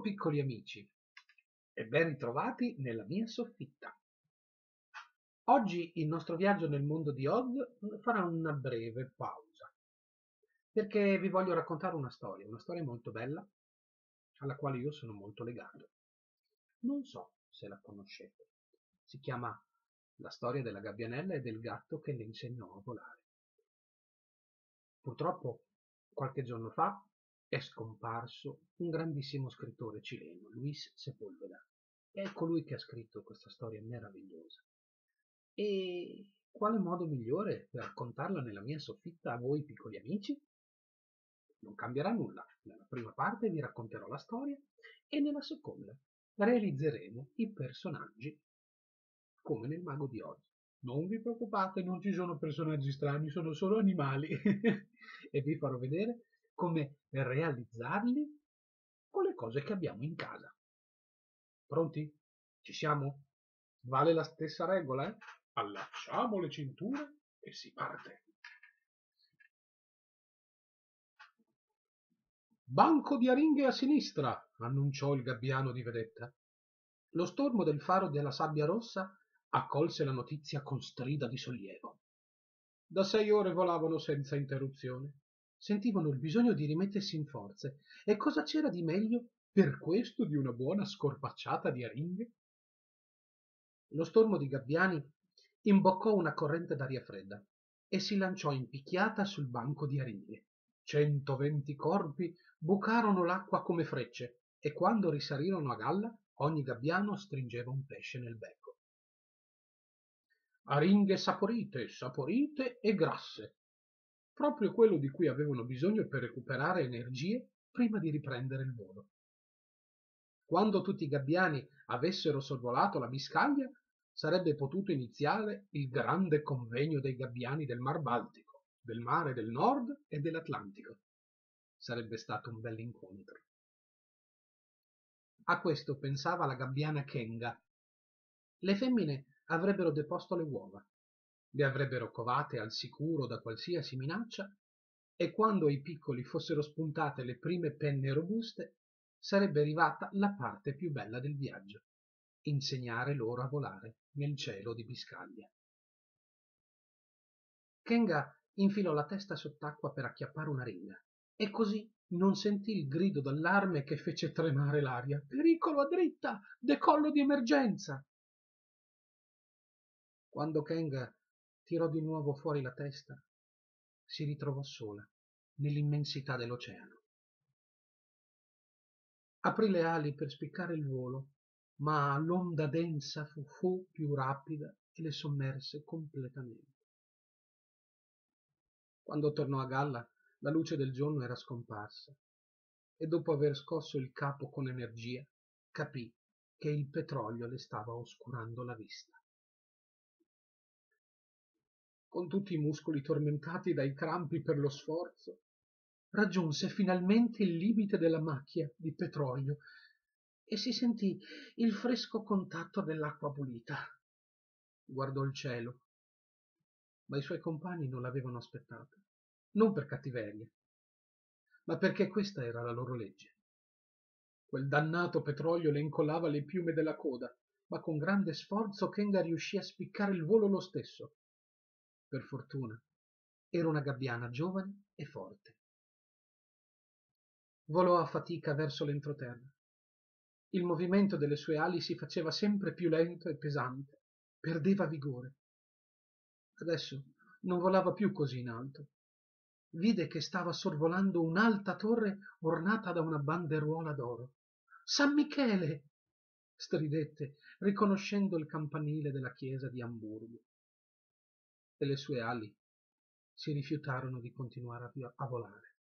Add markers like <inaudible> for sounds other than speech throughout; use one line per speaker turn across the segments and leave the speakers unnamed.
Piccoli amici e ben ritrovati nella mia soffitta. Oggi il nostro viaggio nel mondo di Oz farà una breve pausa perché vi voglio raccontare una storia, una storia molto bella alla quale io sono molto legato. Non so se la conoscete. Si chiama La storia della gabbianella e del gatto che le insegnò a volare. Purtroppo qualche giorno fa è scomparso un grandissimo scrittore cileno, Luis Sepúlveda. È colui che ha scritto questa storia meravigliosa. E quale modo migliore per raccontarla nella mia soffitta a voi piccoli amici? Non cambierà nulla. Nella prima parte vi racconterò la storia e nella seconda realizzeremo i personaggi come nel mago di oggi. Non vi preoccupate, non ci sono personaggi strani, sono solo animali <laughs> e vi farò vedere come realizzarli con le cose che abbiamo in casa. Pronti? Ci siamo? Vale la stessa regola, eh? Allacciamo le cinture e si parte. Banco di aringhe a sinistra, annunciò il gabbiano di vedetta. Lo stormo del faro della sabbia rossa accolse la notizia con strida di sollievo. Da sei ore volavano senza interruzione sentivano il bisogno di rimettersi in forze. E cosa c'era di meglio per questo di una buona scorpacciata di aringhe? Lo stormo di gabbiani imboccò una corrente d'aria fredda e si lanciò in picchiata sul banco di aringhe. Centoventi corpi bucarono l'acqua come frecce e quando risalirono a galla ogni gabbiano stringeva un pesce nel becco. Aringhe saporite saporite e grasse proprio quello di cui avevano bisogno per recuperare energie prima di riprendere il volo. Quando tutti i gabbiani avessero sorvolato la Biscaglia, sarebbe potuto iniziare il grande convegno dei gabbiani del Mar Baltico, del mare del Nord e dell'Atlantico. Sarebbe stato un bell'incontro. A questo pensava la gabbiana Kenga. Le femmine avrebbero deposto le uova le avrebbero covate al sicuro da qualsiasi minaccia e quando ai piccoli fossero spuntate le prime penne robuste sarebbe arrivata la parte più bella del viaggio insegnare loro a volare nel cielo di biscaglia kenga infilò la testa sott'acqua per acchiappare una ringa e così non sentì il grido d'allarme che fece tremare l'aria. Pericolo a dritta! Decollo di emergenza! Quando kenga tirò di nuovo fuori la testa. Si ritrovò sola nell'immensità dell'oceano. Aprì le ali per spiccare il volo ma l'onda densa fu, fu più rapida e le sommerse completamente. Quando tornò a galla la luce del giorno era scomparsa e dopo aver scosso il capo con energia capì che il petrolio le stava oscurando la vista con tutti i muscoli tormentati dai crampi per lo sforzo raggiunse finalmente il limite della macchia di petrolio e si sentì il fresco contatto dell'acqua pulita. Guardò il cielo ma i suoi compagni non l'avevano aspettata non per cattiveria ma perché questa era la loro legge. Quel dannato petrolio le incollava le piume della coda ma con grande sforzo kenga riuscì a spiccare il volo lo stesso per fortuna. Era una gabbiana giovane e forte. Volò a fatica verso l'entroterra. Il movimento delle sue ali si faceva sempre più lento e pesante. Perdeva vigore. Adesso non volava più così in alto. Vide che stava sorvolando un'alta torre ornata da una banderuola d'oro. San michele! stridette riconoscendo il campanile della chiesa di amburgo le sue ali si rifiutarono di continuare a, a volare.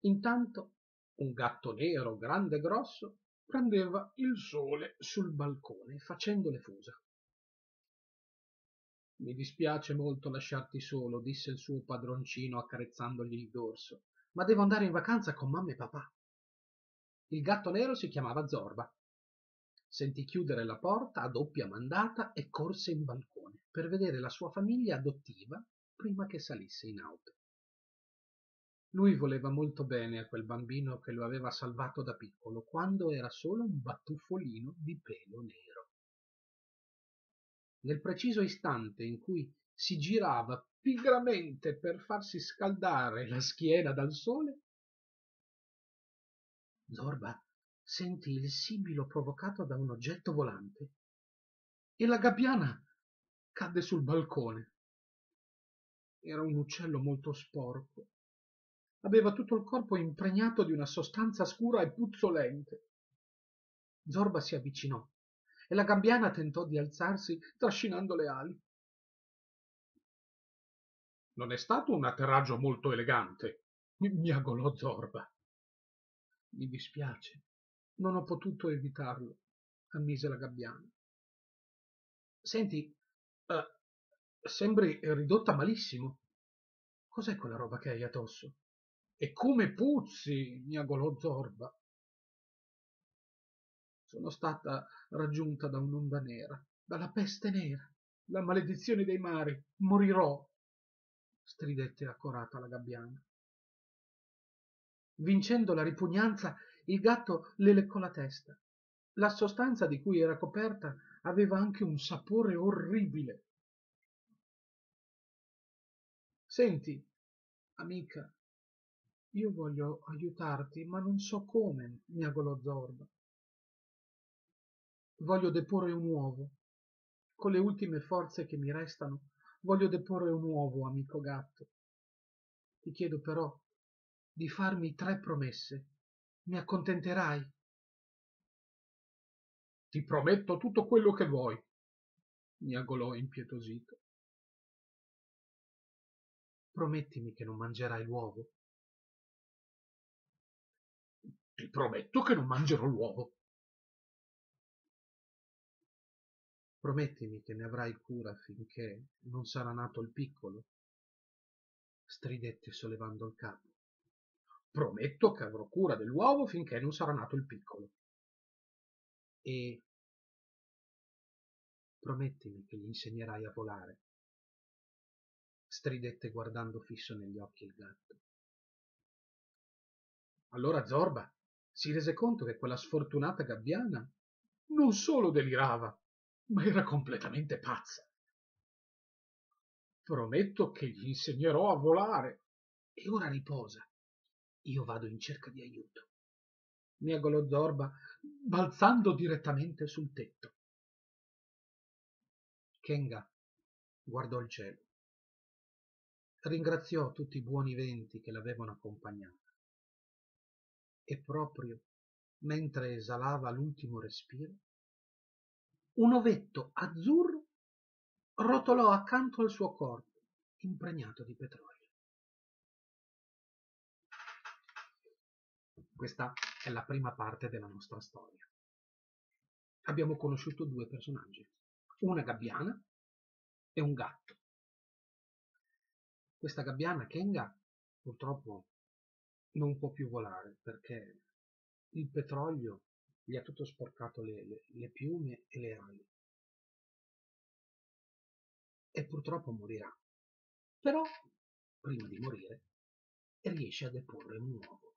Intanto un gatto nero grande e grosso prendeva il sole sul balcone facendo le fusa. Mi dispiace molto lasciarti solo, disse il suo padroncino accarezzandogli il dorso, ma devo andare in vacanza con mamma e papà. Il gatto nero si chiamava Zorba sentì chiudere la porta a doppia mandata e corse in balcone per vedere la sua famiglia adottiva prima che salisse in auto Lui voleva molto bene a quel bambino che lo aveva salvato da piccolo, quando era solo un batuffolino di pelo nero. Nel preciso istante in cui si girava pigramente per farsi scaldare la schiena dal sole, Zorba sentì il sibilo provocato da un oggetto volante e la gabbiana cadde sul balcone. Era un uccello molto sporco. Aveva tutto il corpo impregnato di una sostanza scura e puzzolente. Zorba si avvicinò e la gabbiana tentò di alzarsi trascinando le ali. Non è stato un atterraggio molto elegante, miagolò Zorba. Mi dispiace, non ho potuto evitarlo, ammise la gabbiana. Senti, uh, sembri ridotta malissimo. Cos'è quella roba che hai addosso? E come puzzi, miagolò Zorba. Sono stata raggiunta da un'onda nera, dalla peste nera, la maledizione dei mari. Morirò, stridette accorata la gabbiana. Vincendo la ripugnanza, il gatto le leccò la testa. La sostanza di cui era coperta aveva anche un sapore orribile. Senti, amica, io voglio aiutarti, ma non so come, miagolò Zorba. Voglio deporre un uovo. Con le ultime forze che mi restano, voglio deporre un uovo, amico gatto. Ti chiedo però di farmi tre promesse. Mi accontenterai? Ti prometto tutto quello che vuoi, miagolò impietosito. Promettimi che non mangerai l'uovo. Ti prometto che non mangerò l'uovo. Promettimi che ne avrai cura finché non sarà nato il piccolo. Stridette sollevando il capo. Prometto che avrò cura dell'uovo finché non sarà nato il piccolo. E promettimi che gli insegnerai a volare. Stridette guardando fisso negli occhi il gatto. Allora Zorba si rese conto che quella sfortunata gabbiana non solo delirava, ma era completamente pazza. Prometto che gli insegnerò a volare. E ora riposa. Io vado in cerca di aiuto. Miagolò Zorba, balzando direttamente sul tetto. Kenga guardò il cielo. Ringraziò tutti i buoni venti che l'avevano accompagnata e proprio mentre esalava l'ultimo respiro, un ovetto azzurro rotolò accanto al suo corpo, impregnato di petrolio. Questa è la prima parte della nostra storia. Abbiamo conosciuto due personaggi, una gabbiana e un gatto. Questa gabbiana, Kenga, purtroppo non può più volare perché il petrolio gli ha tutto sporcato le, le, le piume e le ali. E purtroppo morirà. Però, prima di morire, riesce a deporre un uovo.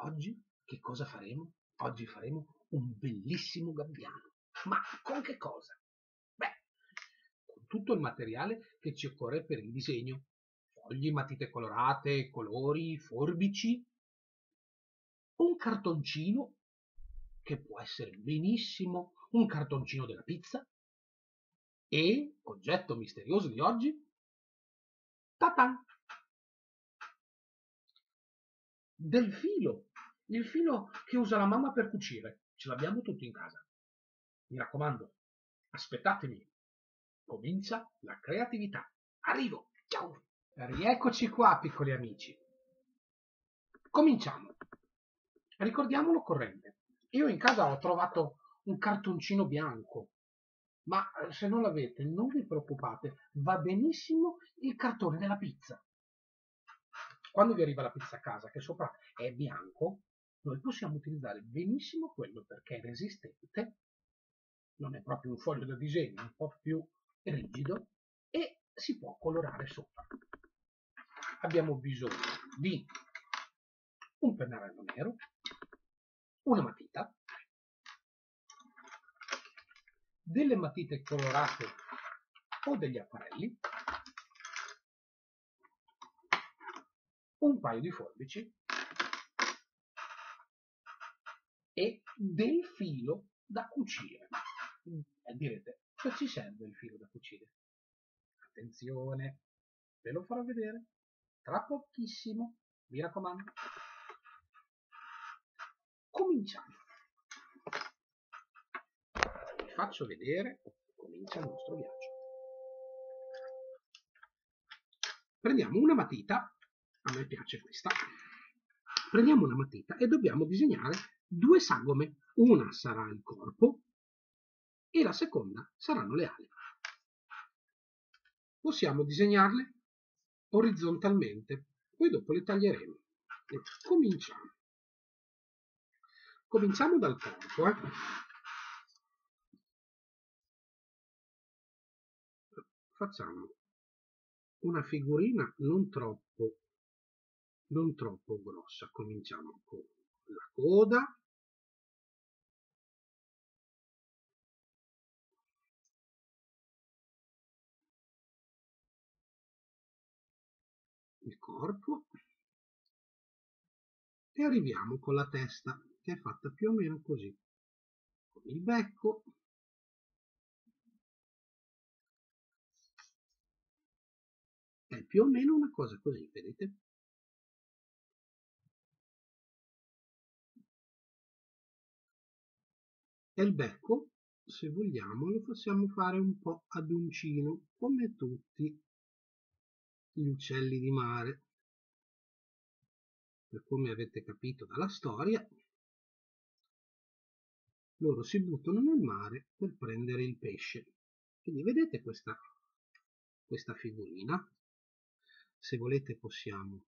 Oggi che cosa faremo? Oggi faremo un bellissimo gabbiano. Ma con che cosa? Beh, con tutto il materiale che ci occorre per il disegno fogli, matite colorate, colori, forbici, un cartoncino, che può essere benissimo un cartoncino della pizza, e, oggetto misterioso di oggi, tatan! Del filo, il filo che usa la mamma per cucire, ce l'abbiamo tutto in casa. Mi raccomando, aspettatemi, comincia la creatività. Arrivo, ciao! Rieccoci qua, piccoli amici. Cominciamo. Ricordiamo l'occorrente. Io in casa ho trovato un cartoncino bianco, ma eh, se non l'avete non vi preoccupate, va benissimo il cartone della pizza. Quando vi arriva la pizza a casa che sopra è bianco, noi possiamo utilizzare benissimo quello perché è resistente, non è proprio un foglio da disegno, è un po' più rigido e si può colorare sopra. abbiamo bisogno di un pennarello nero, una matita, delle matite colorate o degli acquarelli, un paio di forbici e del filo da cucire. E direte, cosa ci serve il filo da cucire? Attenzione, ve lo farò vedere tra pochissimo, mi raccomando. Cominciamo. Vi faccio vedere, comincia il nostro viaggio. Prendiamo una matita, a me piace questa, prendiamo una matita e dobbiamo disegnare due sagome. Una sarà il corpo e la seconda saranno le ali. Possiamo disegnarle orizzontalmente, poi dopo le taglieremo. Cominciamo. Cominciamo dal corpo. Eh. Facciamo una figurina non troppo, non troppo grossa. Cominciamo con la coda, il corpo. E arriviamo con la testa che è fatta più o meno così. Con il becco. È più o meno una cosa così vedete e il becco se vogliamo lo possiamo fare un po' ad uncino come tutti gli uccelli di mare. Per come avete capito dalla storia, loro si buttano nel mare per prendere il pesce. Quindi vedete questa, questa figurina? Se volete possiamo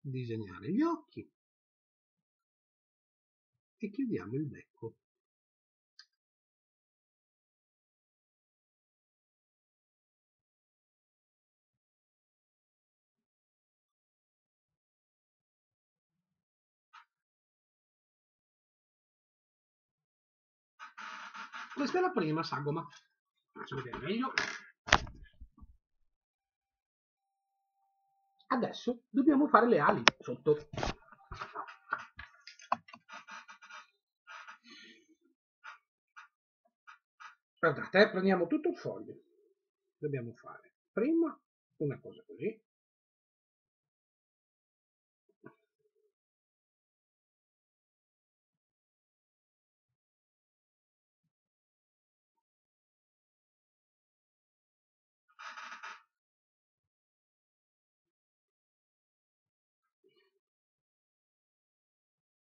disegnare gli occhi e chiudiamo il becco. Questa è la prima sagoma. Faccio vedere meglio. Adesso dobbiamo fare le ali sotto. Guardate, eh, prendiamo tutto il foglio. Dobbiamo fare prima una cosa così.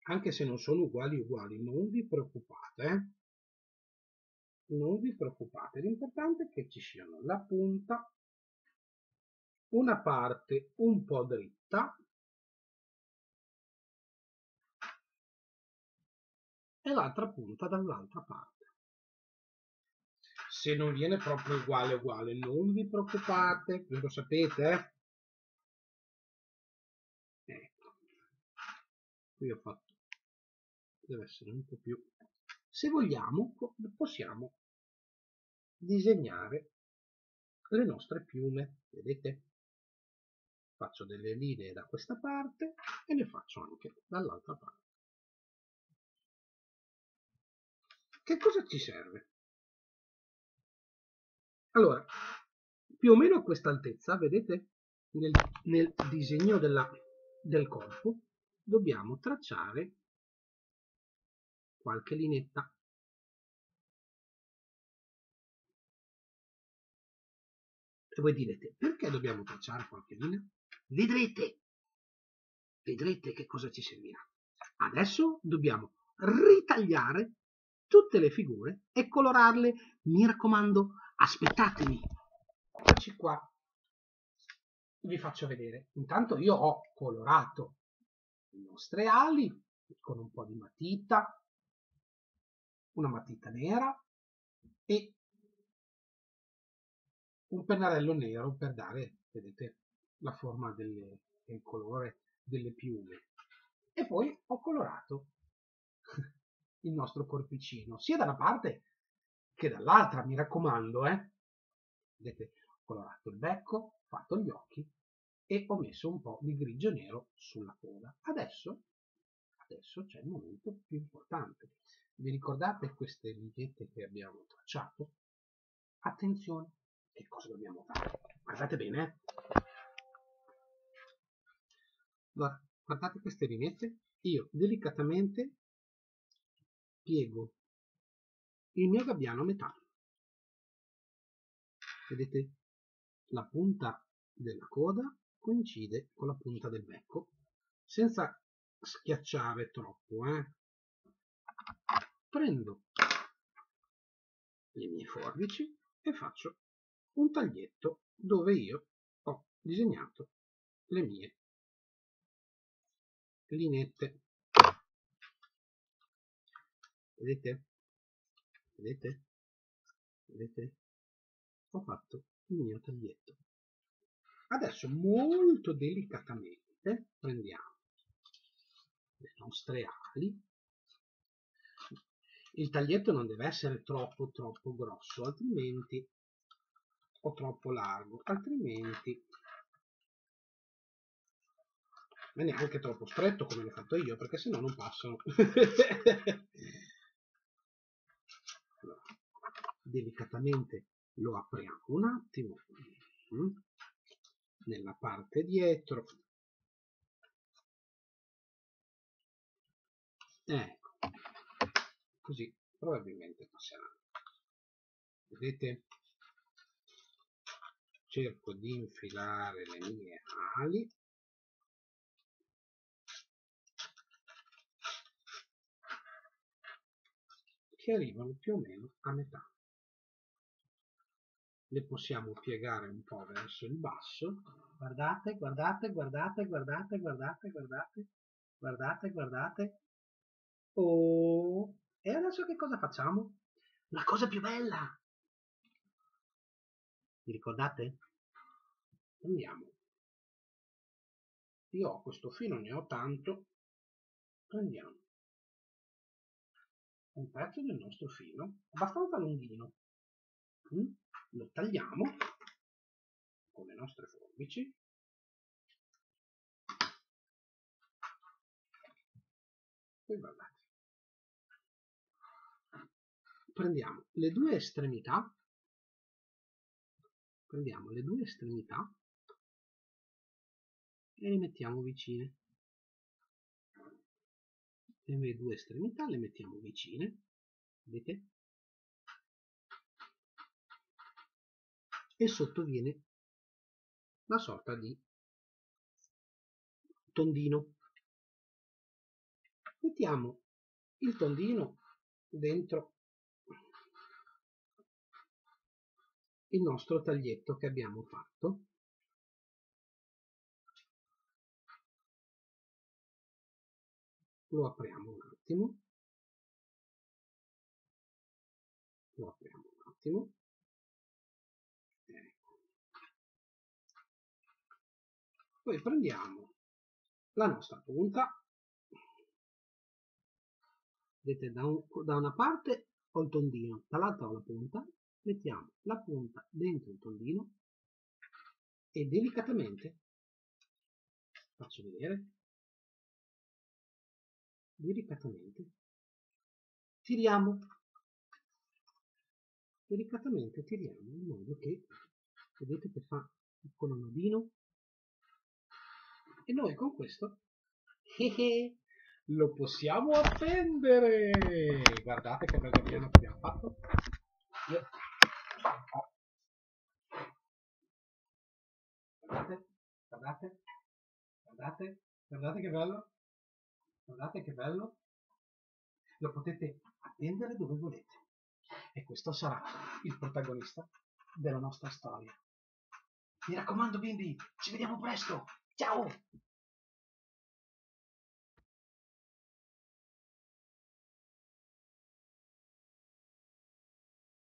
anche se non sono uguali uguali, non vi preoccupate, eh? Non vi preoccupate, l'importante è che ci siano la punta, una parte un po' dritta e l'altra punta dall'altra parte. Se non viene proprio uguale uguale, non vi preoccupate, lo sapete, eh? Ecco. Qui ho fatto deve essere un po' più se vogliamo possiamo disegnare le nostre piume vedete? Faccio delle linee da questa parte e le faccio anche dall'altra parte. Che cosa ci serve? Allora più o meno a questa altezza vedete? Nel, nel disegno della, del corpo dobbiamo tracciare qualche linetta. E voi direte perché dobbiamo tracciare qualche linea? vedrete. Vedrete che cosa ci servirà. Adesso dobbiamo ritagliare tutte le figure e colorarle. Mi raccomando aspettatemi. Eccoci qua. Vi faccio vedere. Intanto io ho colorato le nostre ali con un po' di matita una matita nera e un pennarello nero per dare, vedete, la forma delle, e il colore delle piume. E poi ho colorato <laughs> il nostro corpicino, sia da una parte che dall'altra, mi raccomando, eh. Vedete, ho colorato il becco, fatto gli occhi e ho messo un po' di grigio nero sulla coda. Adesso, adesso c'è il momento più importante. Vi ricordate queste vignette che abbiamo tracciato? Attenzione, che cosa dobbiamo fare? Guardate bene, eh? Guardate queste vignette. Io delicatamente piego il mio gabbiano a metà. Vedete? La punta della coda coincide con la punta del becco, senza schiacciare troppo. Eh? Prendo le mie forbici e faccio un taglietto dove io ho disegnato le mie linette. Vedete? Vedete? Vedete? Ho fatto il mio taglietto. Adesso molto delicatamente prendiamo le nostre ali. Il taglietto non deve essere troppo troppo grosso, altrimenti o troppo largo, altrimenti ma neanche troppo stretto come l'ho fatto io, perché sennò non passano. <laughs> delicatamente lo apriamo un attimo mm, nella parte dietro. Ecco, così probabilmente passerà. Vedete? Cerco di infilare le mie ali che arrivano più o meno a metà. Le possiamo piegare un po' verso il basso. Guardate, guardate, guardate, guardate, guardate, guardate, guardate, guardate. Oh! E adesso che cosa facciamo? La cosa più bella! Vi ricordate? Andiamo. Io ho questo filo, ne ho tanto. Prendiamo un pezzo del nostro filo abbastanza lunghino mm? lo tagliamo con le nostre forbici poi guardate prendiamo le due estremità. Prendiamo le due estremità. E le mettiamo vicine. Le due estremità le mettiamo vicine. Vedete? E sotto viene una sorta di tondino. Mettiamo il tondino dentro il nostro taglietto che abbiamo fatto. Lo apriamo un attimo. Lo apriamo un attimo. Ecco. poi prendiamo la nostra punta. Vedete da, un, da una parte ho il tondino dall'altra ho la punta mettiamo la punta dentro il tondino e delicatamente faccio vedere. Delicatamente. Tiriamo. Delicatamente tiriamo in modo che vedete che fa un piccolo nodino? E noi con questo <laughs> lo possiamo appendere guardate che bel gabbiano che abbiamo fatto. Io... guardate guardate guardate che bello Guardate che bello. Lo potete appendere dove volete. E questo sarà il protagonista della nostra storia. Mi raccomando bimbi, ci vediamo presto. Ciao!